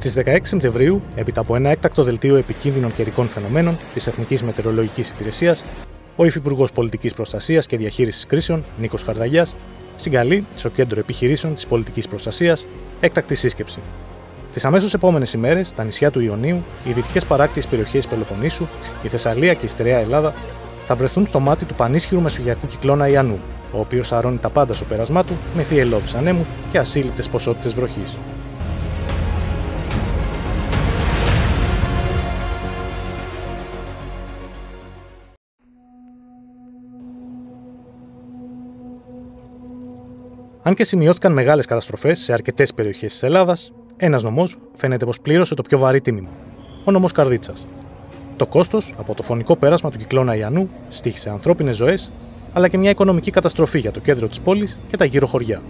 Στις 16 Σεπτεμβρίου, έπειτα από ένα έκτακτο δελτίο επικίνδυνων καιρικών φαινομένων της Εθνικής Μετεωρολογικής Υπηρεσίας, ο Υφυπουργός Πολιτικής Προστασίας και Διαχείρισης Κρίσεων, Νίκος Χαρδαγιάς, συγκαλεί στο κέντρο επιχειρήσεων της πολιτικής προστασίας έκτακτη σύσκεψη. Τις αμέσως επόμενες ημέρες, τα νησιά του Ιωνίου, οι δυτικές παράκτιες περιοχές Πελοποννήσου, η Θεσσαλία και η Στερεά Ελλάδα θα βρεθούν στο μάτι του πανίσχυρου μεσογειακού κυκλώνα Ιαννού, ο οποίος αρώνει τα πάντα στο πέρασμά του με θυελώδεις ανέμους και ασύλληπτες ποσότητες βροχής. Αν και σημειώθηκαν μεγάλες καταστροφές σε αρκετές περιοχές της Ελλάδας, ένας νομός φαίνεται πως πλήρωσε το πιο βαρύ τίμημα. Ο νομός Καρδίτσας. Το κόστος από το φωνικό πέρασμα του κυκλώνα Ιαννού στήχησε ανθρώπινες ζωές, αλλά και μια οικονομική καταστροφή για το κέντρο της πόλης και τα γύρω χωριά.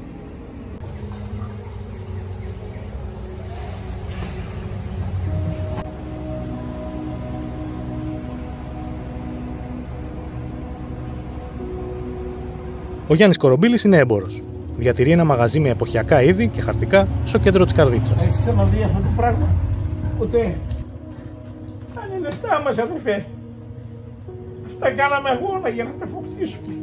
Ο Γιάννης Κορομπίλης είναι έμπορος διατηρεί ένα μαγαζί με εποχιακά είδη και χαρτικά στο κέντρο της Καρδίτσα. Έχεις ξαναδεί αυτό το πράγμα; Ούτε. Αν είναι λεφτά μας, αδερφέ. Αυτά κάναμε αγώνα για να τα αποκτήσουμε.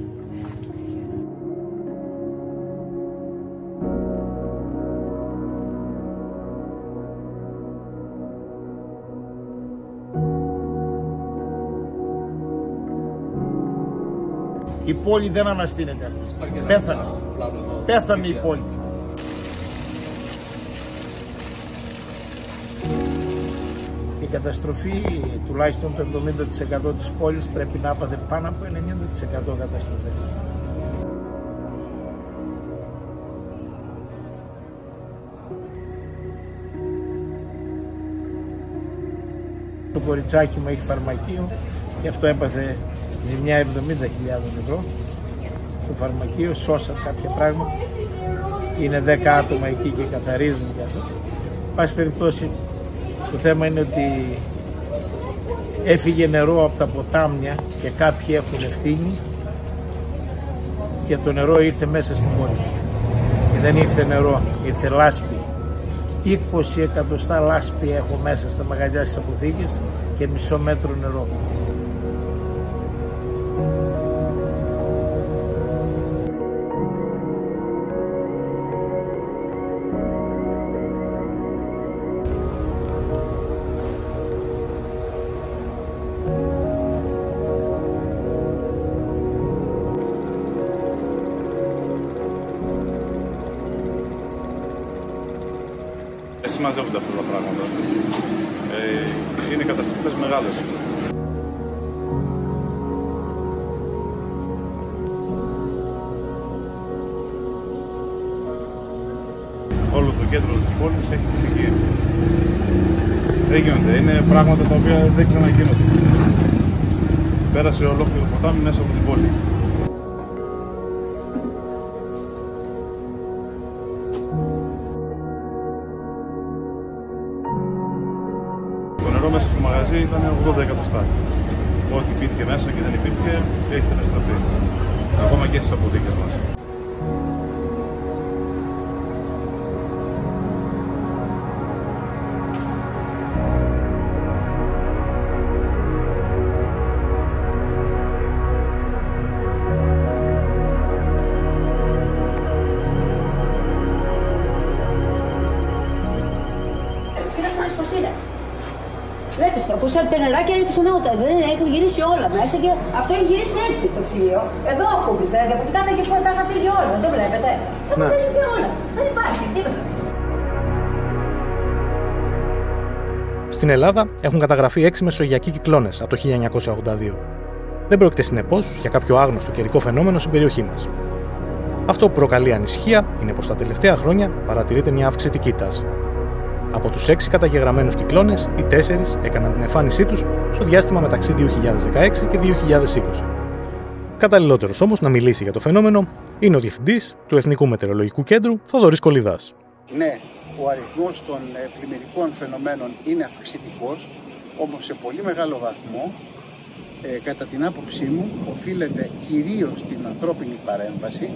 Η πόλη δεν αναστήνεται αυτής. Πέθανε. Πέθανε η πόλη. Η καταστροφή, τουλάχιστον το 70% της πόλης πρέπει να άπαθε πάνω από 90% καταστροφές. Το κοριτσάκι μου έχει φαρμακείο και αυτό έπαθε ζημιά 70.000 ευρώ στο φαρμακείο, σώσαν κάποια πράγματα. Είναι 10 άτομα εκεί και καθαρίζουν για αυτό. Πάση περιπτώσει, το θέμα είναι ότι έφυγε νερό από τα ποτάμια και κάποιοι έχουν ευθύνη και το νερό ήρθε μέσα στην πόλη. Και δεν ήρθε νερό, ήρθε λάσπη. 20 εκατοστά λάσπη έχω μέσα στα μαγαζιά στις αποθήκες και μισό μέτρο νερό. Συμμαζεύονται αυτά τα πράγματα. Ε, είναι καταστροφές μεγάλες. Όλο το κέντρο της πόλης έχει πληγεί. Δεν γίνονται. Είναι πράγματα τα οποία δεν ξαναγίνονται. Πέρασε ολόκληρο ποτάμι μέσα από την πόλη. 80 εκατοστά. Ό,τι υπήρχε μέσα και δεν υπήρχε έχει καταστραφεί. Ακόμα και στις αποθήκες μας. Βλέπει, όπω τα νεράκια ξανά δεν έχουν γυρίσει όλα μέσα και αυτό έχει γυρίσει έτσι το ψυγείο. Εδώ ακούμπησε, διαφορετικά και τα είχα φύγει όλα, δεν το βλέπετε. Έχουν ναι. τελειώσει όλα. Δεν υπάρχει τίποτα. Στην Ελλάδα έχουν καταγραφεί έξι μεσογειακοί κυκλώνες από το 1982. Δεν πρόκειται συνεπώς για κάποιο άγνωστο καιρικό φαινόμενο στην περιοχή μας. Αυτό που προκαλεί ανησυχία είναι πως τα τελευταία χρόνια παρατηρείται μια αυξητική τάση. Από τους 6 καταγεγραμμένους κυκλώνες, οι 4 έκαναν την εμφάνισή τους στο διάστημα μεταξύ 2016 και 2020. Καταλληλότερος όμως να μιλήσει για το φαινόμενο είναι ο διευθυντής του Εθνικού Μετεωρολογικού Κέντρου, Θοδωρής Κολυδάς. Ναι, ο αριθμός των ε, πλημμυρικών φαινομένων είναι αυξητικός, όμως σε πολύ μεγάλο βαθμό ε, κατά την άποψή μου οφείλεται κυρίως στην ανθρώπινη παρέμβαση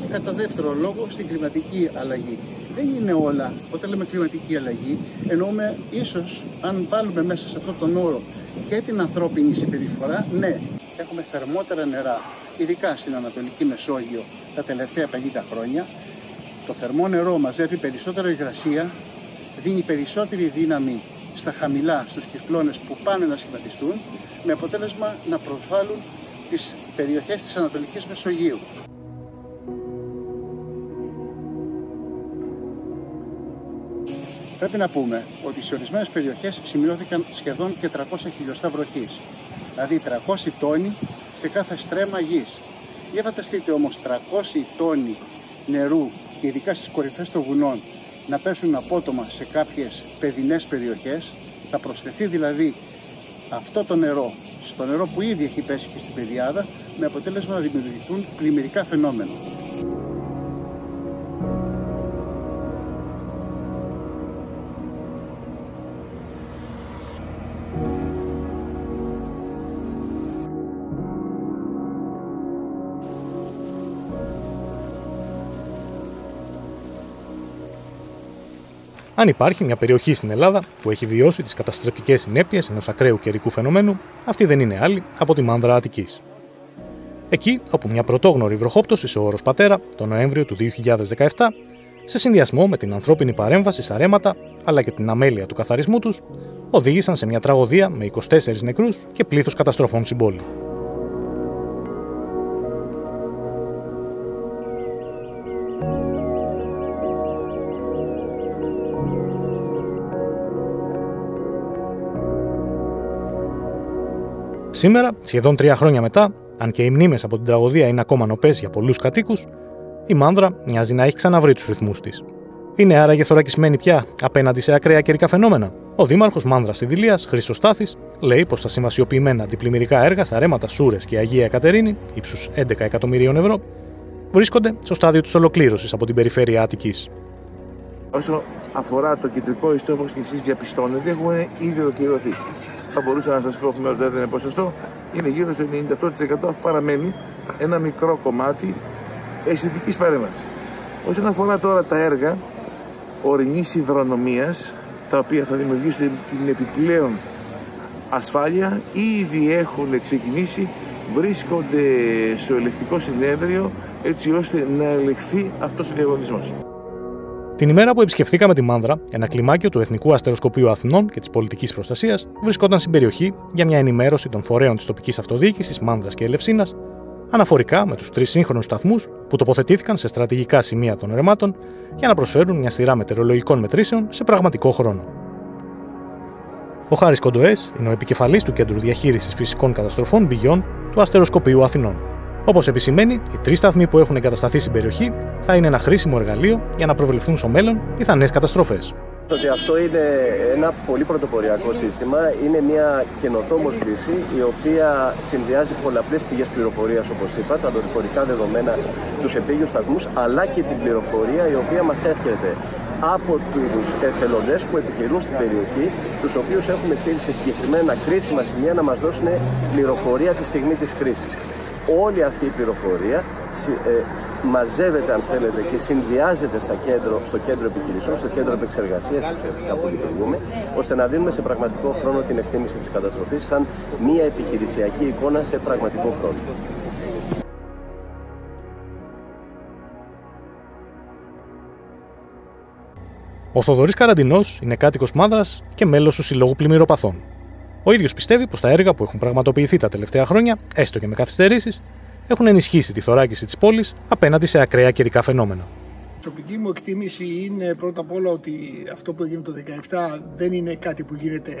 και κατά δεύτερο λόγο στην κλιματική αλλαγή. Δεν είναι όλα, όταν λέμε κλιματική αλλαγή, εννοούμε ίσως αν βάλουμε μέσα σε αυτόν τον όρο και την ανθρώπινη συμπεριφορά, ναι, έχουμε θερμότερα νερά, ειδικά στην Ανατολική Μεσόγειο τα τελευταία 50 χρόνια. Το θερμό νερό μαζεύει περισσότερο υγρασία, δίνει περισσότερη δύναμη στα χαμηλά, στους κυκλώνες που πάνε να σχηματιστούν, με αποτέλεσμα να προσβάλλουν τις περιοχές της Ανατολικής Μεσογείου. Πρέπει να πούμε ότι σε ορισμένες περιοχές σημειώθηκαν σχεδόν και 300 χιλιοστά βροχής, δηλαδή 300 τόνοι σε κάθε στρέμμα γης. Για φανταστείτε όμως 300 τόνοι νερού και ειδικά στις κορυφές των βουνών να πέσουν απότομα σε κάποιες παιδινές περιοχές, θα προσθεθεί δηλαδή αυτό το νερό στο νερό που ήδη έχει πέσει και στην πεδιάδα με αποτέλεσμα να δημιουργηθούν πλημμυρικά φαινόμενα. Αν υπάρχει μια περιοχή στην Ελλάδα που έχει βιώσει τις καταστρεπτικές συνέπειες ενός ακραίου καιρικού φαινομένου, αυτή δεν είναι άλλη από τη Μάνδρα Αττικής. Εκεί, όπου μια πρωτόγνωρη βροχόπτωση σε όρος Πατέρα το Νοέμβριο του 2017, σε συνδυασμό με την ανθρώπινη παρέμβαση στα ρέματα αλλά και την αμέλεια του καθαρισμού τους, οδήγησαν σε μια τραγωδία με 24 νεκρούς και πλήθος καταστροφών στην πόλη. Σήμερα, σχεδόν τρία χρόνια μετά, αν και οι μνήμες από την τραγωδία είναι ακόμα νοπές για πολλούς κατοίκους, η Μάνδρα μοιάζει να έχει ξαναβρει τους ρυθμούς της. Είναι άραγε θωρακισμένη πια απέναντι σε ακραία καιρικά φαινόμενα. Ο Δήμαρχος Μάνδρας Ιδηλίας, Χρήστος Στάθης, λέει πως τα συμβασιοποιημένα αντιπλημμυρικά έργα στα ρέματα Σούρες και Αγία Εκατερίνη, ύψους 11 εκατομμυρίων ευρώ, βρίσκονται στο στάδιο της ολοκλήρωσης από την περιφέρεια Αττικής. Όσο αφορά το κεντρικό ιστό, όπως και εσείς διαπιστώνετε, έχουν ήδη ολοκληρωθεί θα μπορούσα να σας πω ότι δεν είναι ποσοστό, είναι γύρω στο 98% παραμένει ένα μικρό κομμάτι αισθητικής παρέμβασης. Όσον αφορά τώρα τα έργα ορεινής υδρονομίας, τα οποία θα δημιουργήσουν την επιπλέον ασφάλεια, ήδη έχουν ξεκινήσει, βρίσκονται στο ελεκτικό συνέδριο έτσι ώστε να ελεγχθεί αυτός ο διαγωνισμός. Την ημέρα που επισκεφθήκαμε τη Μάνδρα, ένα κλιμάκιο του Εθνικού Αστεροσκοπείου Αθηνών και της Πολιτικής Προστασίας βρισκόταν στην περιοχή για μια ενημέρωση των φορέων της τοπικής αυτοδιοίκησης Μάνδρας και Ελευσίνας αναφορικά με τους τρεις σύγχρονους σταθμούς που τοποθετήθηκαν σε στρατηγικά σημεία των ρεμάτων για να προσφέρουν μια σειρά μετεωρολογικών μετρήσεων σε πραγματικό χρόνο. Ο Χάρης Κοντοές είναι ο επικεφαλής του Κέντρου Διαχείρισης Φυσικών Καταστροφών Beyond του Αστεροσκοπείου Αθηνών. Όπως επισημαίνει, οι τρεις σταθμοί που έχουν εγκατασταθεί στην περιοχή θα είναι ένα χρήσιμο εργαλείο για να προβληθούν στο μέλλον πιθανές καταστροφές. Ότι αυτό είναι ένα πολύ πρωτοποριακό σύστημα, είναι μια καινοτόμο λύση η οποία συνδυάζει πολλαπλές πηγές πληροφορίας, όπως είπα, τα δορυφορικά δεδομένα, τους επίγειους σταθμούς, αλλά και την πληροφορία η οποία μας έρχεται από τους εθελοντές που επιχειρούν στην περιοχή, τους οποίους έχουμε στείλει σε συγκεκριμένα κρίσιμα σημεία να μας δώσουν πληροφορία τη στιγμή της κρίσης όλη αυτή η πληροφορία ε, μαζεύεται αν θέλετε και συνδυάζεται στα κέντρο, στο κέντρο επιχειρήσεων, στο κέντρο επεξεργασίας ουσιαστικά που λειτουργούμε, ώστε να δίνουμε σε πραγματικό χρόνο την εκτίμηση της καταστροφής σαν μια επιχειρησιακή εικόνα σε πραγματικό χρόνο. Ο Θοδωρής Καραντινός είναι κάτοικος Μάδρας και μέλος του Συλλόγου Πλημμυροπαθών. Ο ίδιος πιστεύει πως τα έργα που έχουν πραγματοποιηθεί τα τελευταία χρόνια, έστω και με καθυστερήσεις, έχουν ενισχύσει τη θωράκιση της πόλης απέναντι σε ακραία καιρικά φαινόμενα. Η προσωπική μου εκτίμηση είναι πρώτα απ' όλα ότι αυτό που έγινε το 2017 δεν είναι κάτι που γίνεται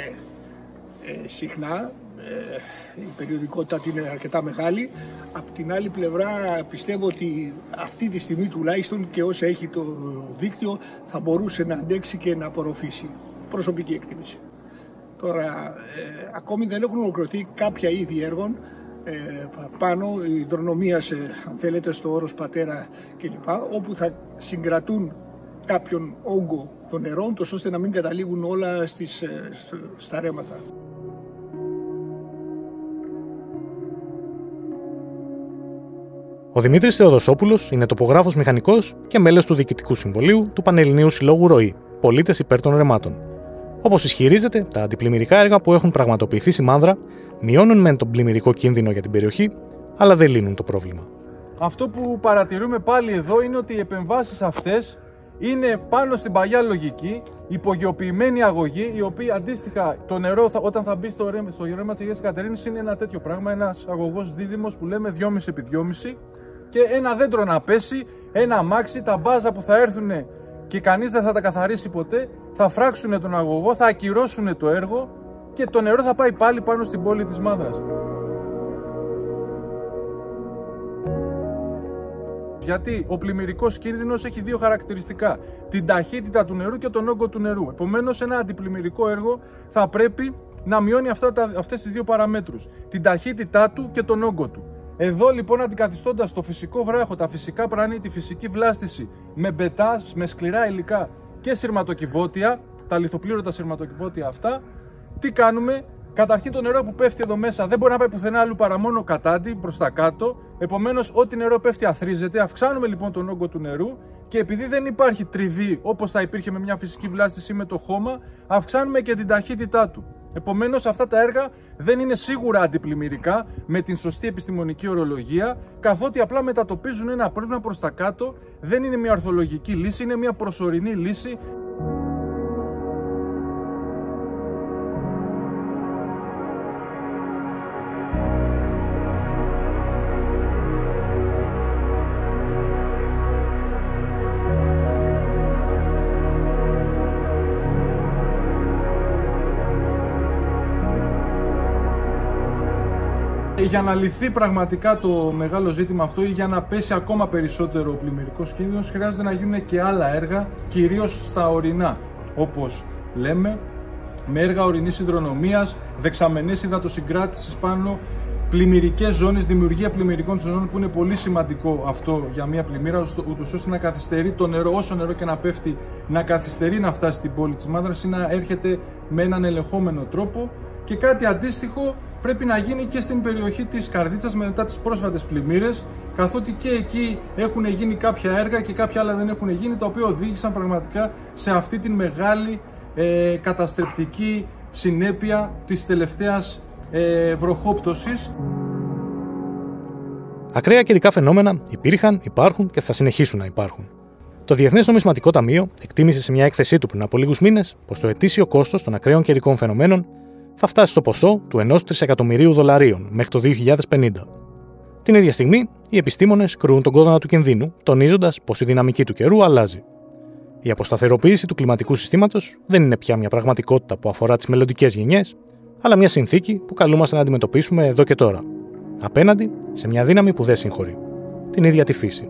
ε, συχνά. Ε, η περιοδικότητα είναι αρκετά μεγάλη. Απ' την άλλη πλευρά πιστεύω ότι αυτή τη στιγμή τουλάχιστον και όσα έχει το δίκτυο θα μπορούσε να αντέξει και να απορροφήσει. Προσωπική εκτίμηση. Τώρα, ε, ακόμη δεν έχουν ολοκληρωθεί κάποια είδη έργων ε, πάνω, υδρονομία, αν θέλετε, στο όρος Πατέρα κλπ. όπου θα συγκρατούν κάποιον όγκο των νερών, τόσο ώστε να μην καταλήγουν όλα στις, ε, στα ρέματα. Ο Δημήτρης Θεοδοσόπουλος είναι τοπογράφος μηχανικός και μέλος του Διοικητικού Συμβολίου του Πανελληνίου Συλλόγου ΡΟΗ, πολίτες υπέρ των ρεμάτων. Όπως ισχυρίζεται, τα αντιπλημμυρικά έργα που έχουν πραγματοποιηθεί στη Μάνδρα μειώνουν μεν τον πλημμυρικό κίνδυνο για την περιοχή, αλλά δεν λύνουν το πρόβλημα. Αυτό που παρατηρούμε πάλι εδώ είναι ότι οι επεμβάσεις αυτές είναι πάνω στην παλιά λογική, υπογειοποιημένη αγωγή, η οποία αντίστοιχα το νερό θα, όταν θα μπει στο ρέμα, στο ρέμα της Αγία Κατερίνης είναι ένα τέτοιο πράγμα, ένας αγωγός δίδυμος που λέμε 2,5x2,5 και ένα δέντρο να πέσει, ένα αμάξι, τα μπάζα που θα έρθουν και κανείς δεν θα τα καθαρίσει ποτέ, θα φράξουν τον αγωγό, θα ακυρώσουν το έργο και το νερό θα πάει πάλι πάνω στην πόλη της Μάνδρας. Γιατί ο πλημμυρικός κίνδυνος έχει δύο χαρακτηριστικά. Την ταχύτητα του νερού και τον όγκο του νερού. Επομένως, ένα αντιπλημμυρικό έργο θα πρέπει να μειώνει αυτές τις δύο παραμέτρους. Την ταχύτητά του και τον όγκο του. Εδώ λοιπόν αντικαθιστώντας το φυσικό βράχο, τα φυσικά πρανή, τη φυσική βλάστηση με μπετά, με σκληρά υλικά και σειρματοκιβώτια, τα λιθοπλήρωτα σειρματοκιβώτια αυτά, τι κάνουμε, Καταρχήν το νερό που πέφτει εδώ μέσα δεν μπορεί να πάει πουθενά άλλου παρά μόνο κατάντι προς τα κάτω. Επομένως, ό,τι νερό πέφτει αθρίζεται. Αυξάνουμε λοιπόν τον όγκο του νερού και επειδή δεν υπάρχει τριβή όπως θα υπήρχε με μια φυσική βλάστηση ή με το χώμα, αυξάνουμε και την ταχύτητά του. Επομένως, αυτά τα έργα δεν είναι σίγουρα αντιπλημμυρικά με την σωστή επιστημονική ορολογία, καθότι απλά μετατοπίζουν ένα πρόβλημα προς τα κάτω. Δεν είναι μια ορθολογική λύση, είναι μια προσωρινή λύση. Για να λυθεί πραγματικά το μεγάλο ζήτημα αυτό ή για να πέσει ακόμα περισσότερο ο πλημμυρικός κίνδυνος χρειάζεται να γίνουν και άλλα έργα, κυρίως στα ορεινά, όπως λέμε, με έργα ορεινής υδρονομίας, δεξαμενές υδατοσυγκράτησης πάνω, πλημμυρικές ζώνες, δημιουργία πλημμυρικών ζωνών που είναι πολύ σημαντικό αυτό για μια πλημμύρα, ούτως ώστε να καθυστερεί το νερό, όσο νερό και να πέφτει, να καθυστερεί να φτάσει στην πόλη της Μάνδρα ή να έρχεται με έναν ελεγχόμενο τρόπο. Και κάτι αντίστοιχο πρέπει να γίνει και στην περιοχή της Καρδίτσας μετά τις πρόσφατες πλημμύρες καθότι και εκεί έχουν γίνει κάποια έργα και κάποια άλλα δεν έχουν γίνει τα οποία οδήγησαν πραγματικά σε αυτή την μεγάλη ε, καταστρεπτική συνέπεια της τελευταίας ε, βροχόπτωσης. Ακραία καιρικά φαινόμενα υπήρχαν, υπάρχουν και θα συνεχίσουν να υπάρχουν. Το Διεθνές Νομισματικό Ταμείο εκτίμησε σε μια έκθεσή του πριν από λίγους μήνες πως το ετήσιο κόστος των ακραίων καιρικών φαινομένων θα φτάσει στο ποσό του 1 τρισεκατομμυρίου δολαρίων μέχρι το 2050. Την ίδια στιγμή, οι επιστήμονες κρούν τον κόδωνα του κινδύνου, τονίζοντας πως η δυναμική του καιρού αλλάζει. Η αποσταθεροποίηση του κλιματικού συστήματος δεν είναι πια μια πραγματικότητα που αφορά τις μελλοντικές γενιές, αλλά μια συνθήκη που καλούμαστε να αντιμετωπίσουμε εδώ και τώρα. Απέναντι σε μια δύναμη που δεν συγχωρεί. Την ίδια τη φύση.